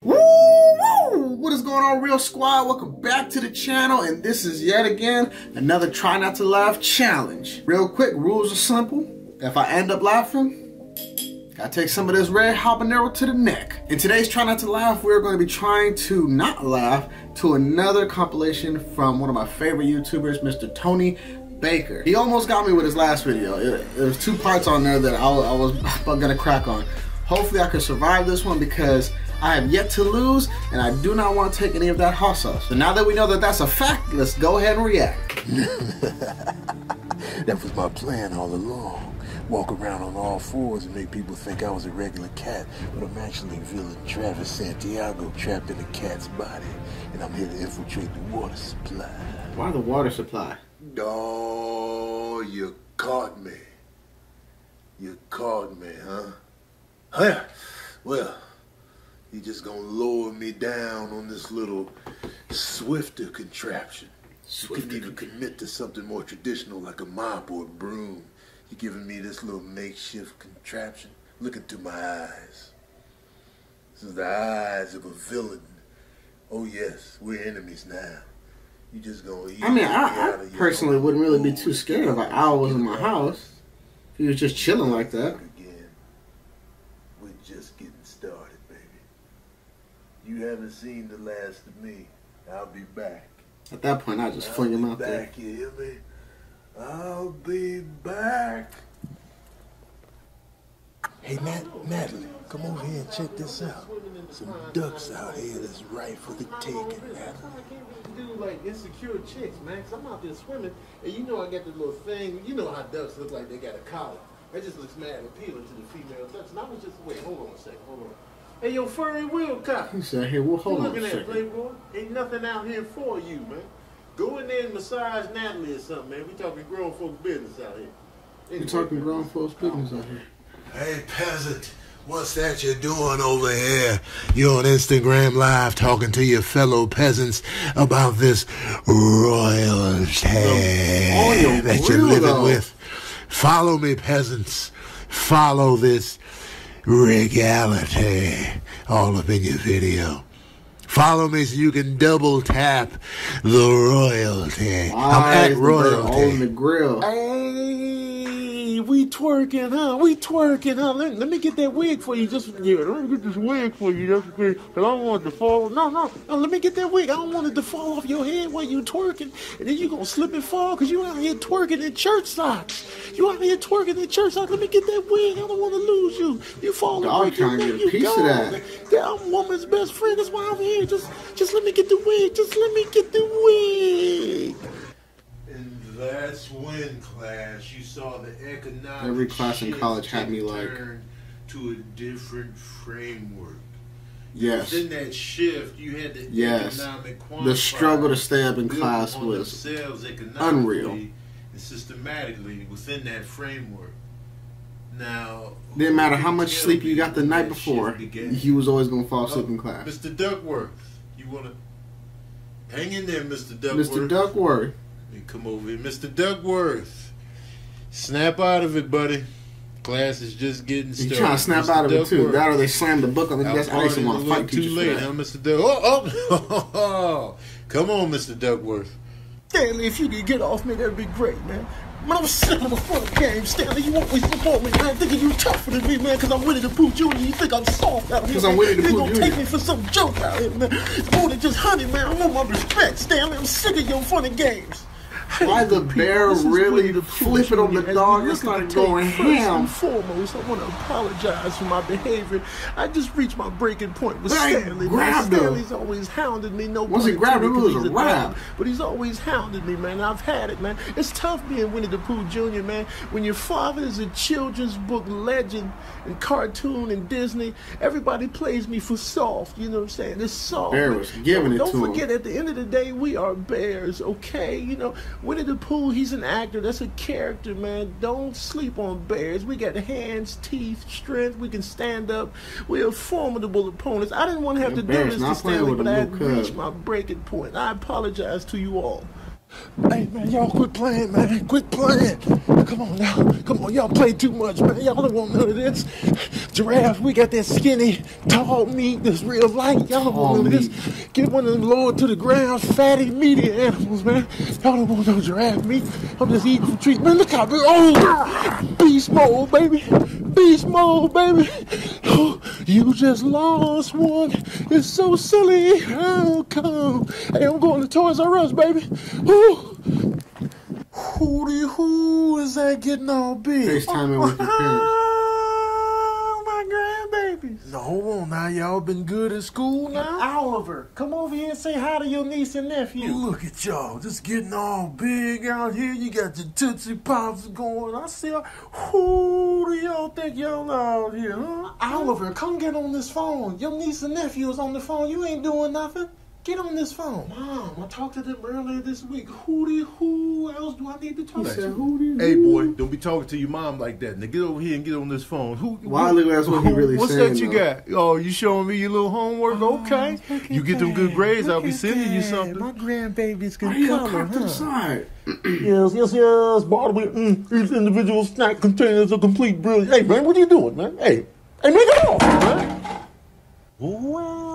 What is going on, Real Squad? Welcome back to the channel, and this is yet again another Try Not to Laugh challenge. Real quick, rules are simple. If I end up laughing, Gotta take some of this red habanero to the neck. In today's Try Not to Laugh, we're going to be trying to not laugh to another compilation from one of my favorite YouTubers, Mr. Tony Baker. He almost got me with his last video. It, there was two parts on there that I, I was gonna crack on. Hopefully I can survive this one because I have yet to lose and I do not want to take any of that hot sauce. So now that we know that that's a fact, let's go ahead and react. that was my plan all along walk around on all fours and make people think I was a regular cat, but I'm actually villain Travis Santiago trapped in a cat's body, and I'm here to infiltrate the water supply. Why the water supply? Oh, you caught me. You caught me, huh? Huh? Well, you just gonna lower me down on this little Swiffer contraption. Swiffer. You can even commit to something more traditional like a mop or a broom. You're giving me this little makeshift contraption. Look into my eyes. This is the eyes of a villain. Oh yes, we're enemies now. You just eat I mean, I, I personally wouldn't really be too scared if an owl was in my house. If he was just chilling like that. Again, we're just getting started, baby. You haven't seen the last of me. I'll be back. At that point, I just I'll fling him out back, there. You hear me? I'll be back. Hey, Nat, Natalie, come over here and check this out. Some ducks out here that's right for the taking, Natalie. Do like insecure chicks, man. Cause I'm out there swimming, and you know I got the little thing. You know how ducks look like they got a collar. That just looks mad appealing to the female ducks. And I was just wait, hold on a second, hold on. Hey, yo, furry wheel cop. He said, "Hey, well, hold you on looking a second. at Playboy? Ain't nothing out here for you, man." Go in there and massage Natalie or something, man. We talking grown folks business out here. Anyway, we talking grown folks business out here. Hey, peasant. What's that you're doing over here? You're on Instagram Live talking to your fellow peasants about this royalty that you're living with. Follow me, peasants. Follow this regality all up in your video. Follow me so you can double tap the royalty. I'm at royalty. On the grill. Hey, we twerking, huh? We twerking, huh? Let, let me get that wig for you. Just yeah, let me get this wig for you. That's Just because I don't want it to fall. No, no, no. Let me get that wig. I don't want it to fall off your head while you twerking, and then you gonna slip and fall because you out here twerking in church socks. You out here twerking in church socks. Let me get that wig. I don't want to lose you. You fall. Trying to get a piece gone. of that. I'm woman's best friend. That's why I'm here. Just, just let me get the wig. Just let me get the wig. That's when class you saw the economic. Every class in college had me like to a different framework. Yes. In that shift, you had the yes. economic The struggle to stay up in class was unreal. And systematically within that framework. Now, didn't matter how much sleep you got the night before, he was always gonna fall asleep oh, in class. Mr. Duckworth, you wanna hang in there, Mr. Duckworth? Mr. Duckworth, come over here, Mr. Duckworth. Snap out of it, buddy. Class is just getting started. You trying to snap Mr. out of Duckworth. it too? That or they slam the book on the desk. I used to want to fight too late, huh, Mr. Duck? Oh, oh, oh. come on, Mr. Duckworth. Stanley, if you could get off me, that'd be great, man. Man, I'm sick of the front game, Stanley. You always support me, man. Thinking you tougher than me, man, because I'm Winnie the Pooh Jr. You think I'm soft out here. Because I'm Winnie the Pooh Jr. You gonna take me for some joke out here, man. More than just honey, man. I want my respect, Stanley. I'm sick of your funny games. Why the bear really flipping on the dog and started going ham? And foremost, I want to apologize for my behavior. I just reached my breaking point with Stanley. Grabbed Stanley's him. always hounded me. No, once he grabbed him, it was a wrap. But he's always hounded me, man. I've had it, man. It's tough being Winnie the Pooh Jr., man. When your father is a children's book legend and cartoon and Disney, everybody plays me for soft. You know what I'm saying? It's soft. Bear was giving it Don't to forget, him. at the end of the day, we are bears, okay? You know, Winnie the Pooh, he's an actor. That's a character, man. Don't sleep on bears. We got hands, teeth, strength. We can stand up. We are formidable opponents. I didn't want to have to do this to Stanley, but I had reached my breaking point. I apologize to you all. Hey man, y'all quit playing, man. Quit playing. Come on now. Come on, y'all play too much, man. Y'all don't want none of this. Giraffe, we got that skinny, tall meat that's real light. Y'all don't want none of this. Get one of them lowered to the ground, fatty, meaty animals, man. Y'all don't want no giraffe meat. I'm just eating for treat. Man, look how big. Oh, beast mode, baby. Beast mode, baby. Oh, you just lost one. It's so silly. How come? Hey, I'm going to Toys R Us, baby. Ooh. Hootie hoo is that getting all big? FaceTiming with your parents. Oh, my grandbabies. No, hold on now. Y'all been good at school now? Oliver, come over here and say hi to your niece and nephew. Look at y'all, just getting all big out here. You got your Tootsie Pops going. I see. Who do y'all think y'all out here, huh? Oliver, come get on this phone. Your niece and nephew is on the phone. You ain't doing nothing. Get on this phone. Mom, I talked to them earlier this week. Who do who else do I need to talk He to? "Who Hey boy, don't be talking to your mom like that. Now get over here and get on this phone. Who? Wiley, that's what he really What's saying, that you though. got? Oh, you showing me your little homework? Okay, you get them good grades. I'll be sending you something. My grandbabies Why can you color, cut to the huh? side? Yes, yes, yes. Bartleby, mm, each individual snack contains a complete brilliant. Hey, man, what are you doing, man? Hey, hey, make it off, man. Well,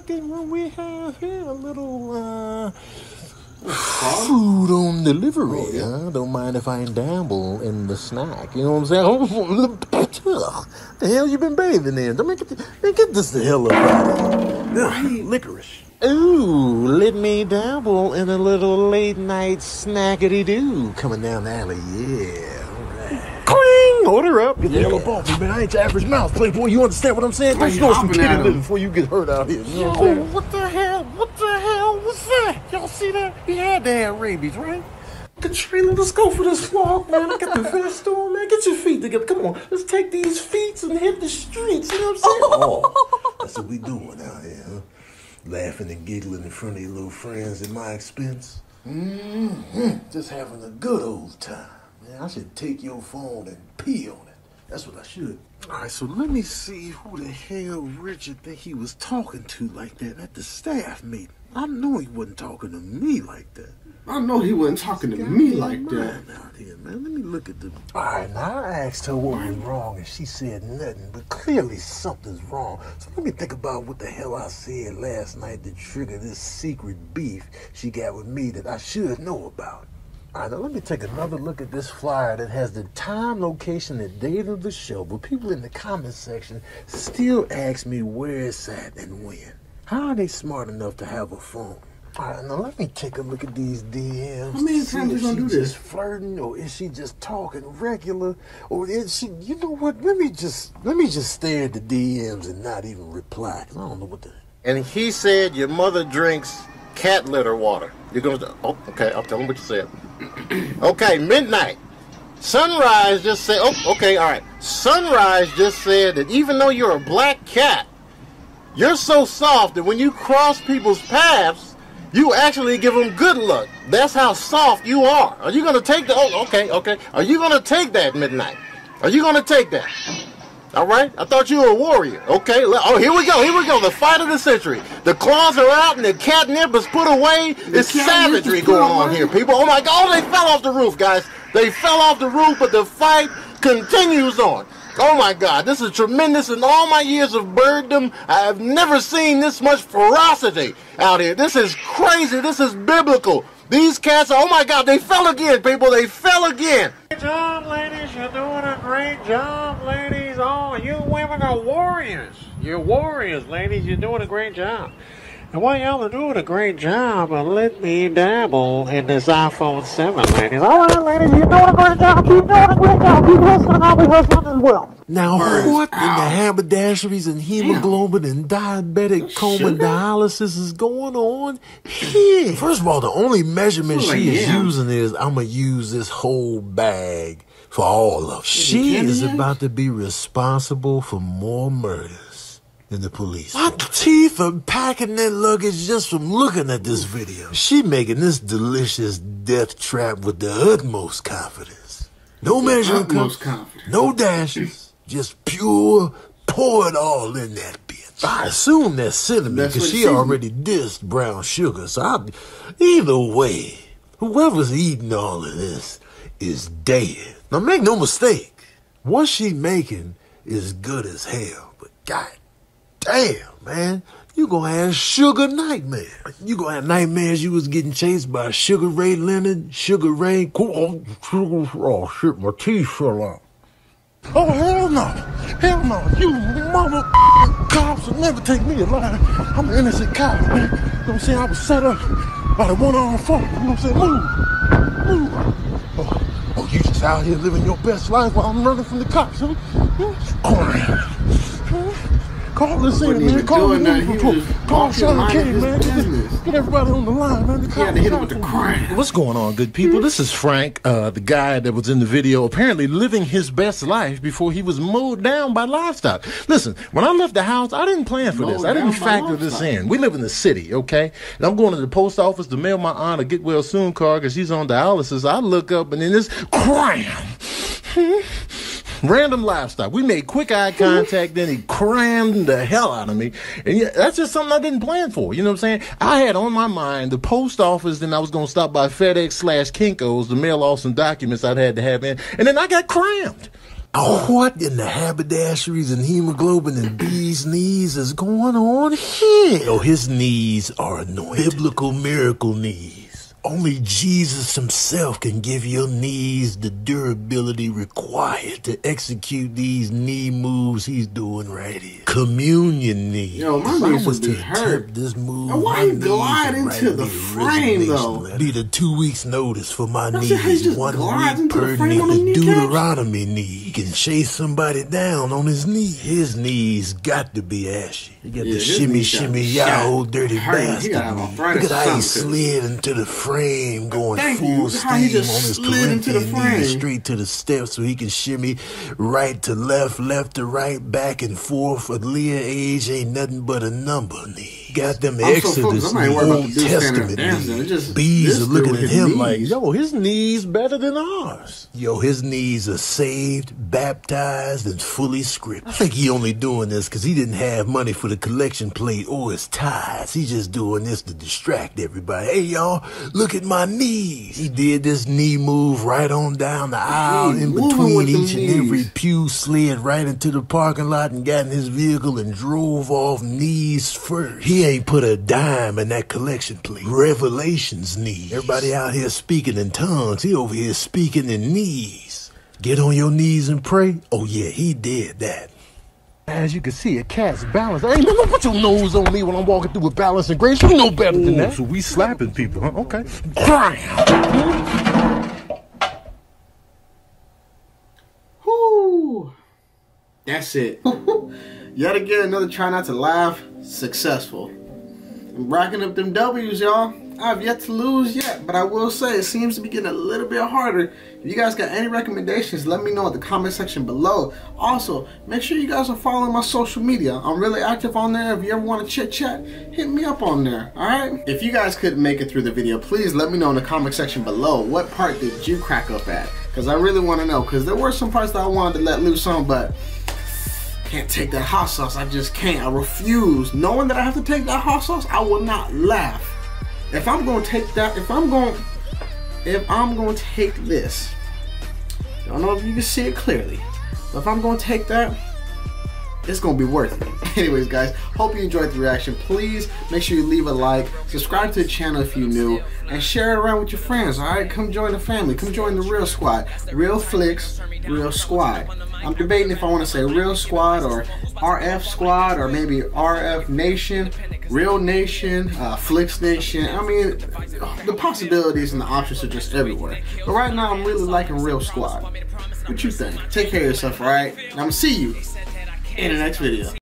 look at what we have here. A little uh, food on delivery. Huh? Don't mind if I dabble in the snack. You know what I'm saying? the hell you been bathing in? Don't make it. Man, get this the hell up out of here. Licorice. Ooh, let me dabble in a little late night snackety doo coming down the alley. Yeah. All right. Cling! Order up. Get the hell up off me, man. I ain't your average mouth, playboy. You understand what I'm saying? Don't snort some kitty litter before you get hurt out here. You know what Yo, what the hell? What the hell was that? Y'all see that? He had to have rabies, right? Katrina, let's go for this walk, man. I got the vest on, man. Get your feet together. Come on, let's take these feet and hit the streets. You know what I'm saying? Oh, that's what we doing out here, huh? Laughing and giggling in front of your little friends at my expense. hmm Just having a good old time. Man, I should take your phone and pee on it. That's what I should. All right, so let me see who the hell Richard think he was talking to like that at the staff meeting. I know he wasn't talking to me like that. I know he wasn't talking to me like that. Out here, man. Let me look at the. All right, now I asked her what was wrong, and she said nothing, but clearly something's wrong. So let me think about what the hell I said last night to trigger this secret beef she got with me that I should know about. All right, now let me take another look at this flyer that has the time, location, and date of the show, but people in the comment section still ask me where it's at and when. How are they smart enough to have a phone? All right, now let me take a look at these DMs. How many to see times if we gonna she do this? just flirting, or is she just talking regular, or is she? You know what? Let me just let me just stare at the DMs and not even reply. 'cause I don't know what the. and he said your mother drinks cat litter water. You're gonna. Oh, okay. I'll tell him what you said. okay, midnight. Sunrise just said. Oh, okay. All right. Sunrise just said that even though you're a black cat, you're so soft that when you cross people's paths, you actually give them good luck. That's how soft you are. Are you gonna take the? Oh, okay, okay. Are you gonna take that midnight? Are you gonna take that? All right. I thought you were a warrior. Okay. Oh, here we go. Here we go. The fight of the century. The claws are out and the catnip is put away. It's savagery going on away? here, people. Oh my God. Oh, they fell off the roof, guys. They fell off the roof, but the fight continues on. Oh my God. This is tremendous. In all my years of birddom, I have never seen this much ferocity out here. This is crazy. This is biblical. These cats, oh my God, they fell again, people. They fell again. Great job, ladies. You're doing a great job, ladies. Oh, you women are warriors. You're warriors, ladies. You're doing a great job. And while y'all are doing a great job, uh, let me dabble in this iPhone 7, ladies. All right, ladies, you're doing a great job. Keep doing a great job. Keep hustling. I'll be hustling as well. Now, Birds what in the haberdasheries and hemoglobin and diabetic coma dialysis is going on here? First of all, the only measurement Feel like she is yam. using is I'm gonna use this whole bag for all of it. She is yams? about to be responsible for more murders than the police. My teeth are packing their luggage just from looking at this video. She making this delicious death trap with the utmost confidence. No measuring cup, utmost confidence. no dashes, just pure pour it all in that bitch. I assume that's cinnamon because she seasoning- already dissed brown sugar. So I, either way, whoever's eating all of this is dead. Now make no mistake, what she making is good as hell. But god damn, man. You gonna have sugar nightmares. You gonna have nightmares you was getting chased by Sugar Ray Leonard, Sugar Ray. Oh, sugar, oh shit, my teeth fell out. Oh hell no, hell no! You mother cops will never take me alive. I'm an innocent cop, man. You know what I'm saying? I was set up by the one armed folk. You know what I'm saying? Move, move. Oh, oh, you just out here living your best life while I'm running from the cops, huh? Huh? Call this in, man. Call doing the nothing. News report. Call walking, Sean minding man. Get, get everybody on the line, man. The He had to hit him with the cops crime. What's going on, good people? This is Frank, uh, the guy that was in the video, apparently living his best life before he was mowed down by livestock. Listen, when I left the house, I didn't plan for this. I didn't factor this in. We live in the city, okay? And I'm going to the post office to mail my aunt a get well soon card because she's on dialysis. I look up and then this cram. Random livestock. We made quick eye contact, then he crammed the hell out of me. And yeah, that's just something I didn't plan for. You know what I'm saying? I had on my mind the post office, then I was going to stop by FedEx slash Kinko's to mail off some documents I'd had to have in. And then I got crammed. Oh, what in the haberdasheries and hemoglobin and bees' knees is going on here? Oh, his knees are anointed. Biblical miracle knees. Only Jesus himself can give your knees the durability required to execute these knee moves he's doing right here. Communion knee. Yo, my If I knees was would be to hurt. this move, And why you glide into the me a frame, though? Be the two weeks notice for my That's knees. just One week per knee. the? Deuteronomy knee. He can chase somebody down on his knee. His knees got to be ashy. He got Yeah, the shimmy, shimmy, y'all old dirty bastard. gotta have knee. arthritis Look at how he slid into the frame, going Thank full Look steam on his slid into the Corinthian knee, straight to the steps so he can shimmy right to left, left to right, back and forth. Aaliyah age ain't nothing but a number knee. Got them I'm Exodus I'm not knee, even worried about Old Testament there dancing. knee. It just- Bees are looking at him like, yo, his knees better than ours. Yo, his knees are saved, baptized, and fully scripted. I think he only doing this because he didn't have money for the collection plate or his ties. He's just doing this to distract everybody. Hey, y'all, look at my knees. He did this knee move right on down the aisle He in between each and every pew, slid right into the parking lot and got in his vehicle and drove off knees first. He ain't put a dime in that collection plate. Revelations knees. Everybody out here speaking in tongues. He over here speaking in knees. Get on your knees and pray. Oh yeah, he did that. As you can see, a cat's balance. Hey, no, no, put your nose on me when I'm walking through with balance and grace. You know better than that. So we slapping people, huh? Okay. Cram. Whoo! That's it. Yet again, another try not to laugh. Successful. I'm racking up them W's, y'all. I've yet to lose yet, but I will say it seems to be getting a little bit harder. If you guys got any recommendations, let me know in the comment section below. Also, make sure you guys are following my social media. I'm really active on there. If you ever want to chit chat, hit me up on there. Alright? If you guys couldn't make it through the video, please let me know in the comment section below. What part did you crack up at? Because I really want to know. Because there were some parts that I wanted to let loose on, but can't take that hot sauce. I just can't. I refuse. Knowing that I have to take that hot sauce, I will not laugh. If I'm gonna take that, if I'm gonna, if I'm gonna take this, I don't know if you can see it clearly, but if I'm gonna take that, it's gonna be worth it. Anyways, guys, hope you enjoyed the reaction. Please make sure you leave a like, subscribe to the channel if you're new, and share it around with your friends. All right, come join the family. Come join the Real Squad. RealFlix, Real Squad. I'm debating if I want to say Real Squad or RF Squad or maybe RF Nation, Real Nation, uh, Flicks Nation. I mean, the possibilities and the options are just everywhere. But right now, I'm really liking Real Squad. What you think? Take care of yourself, all right? I'm gonna see you in the next video.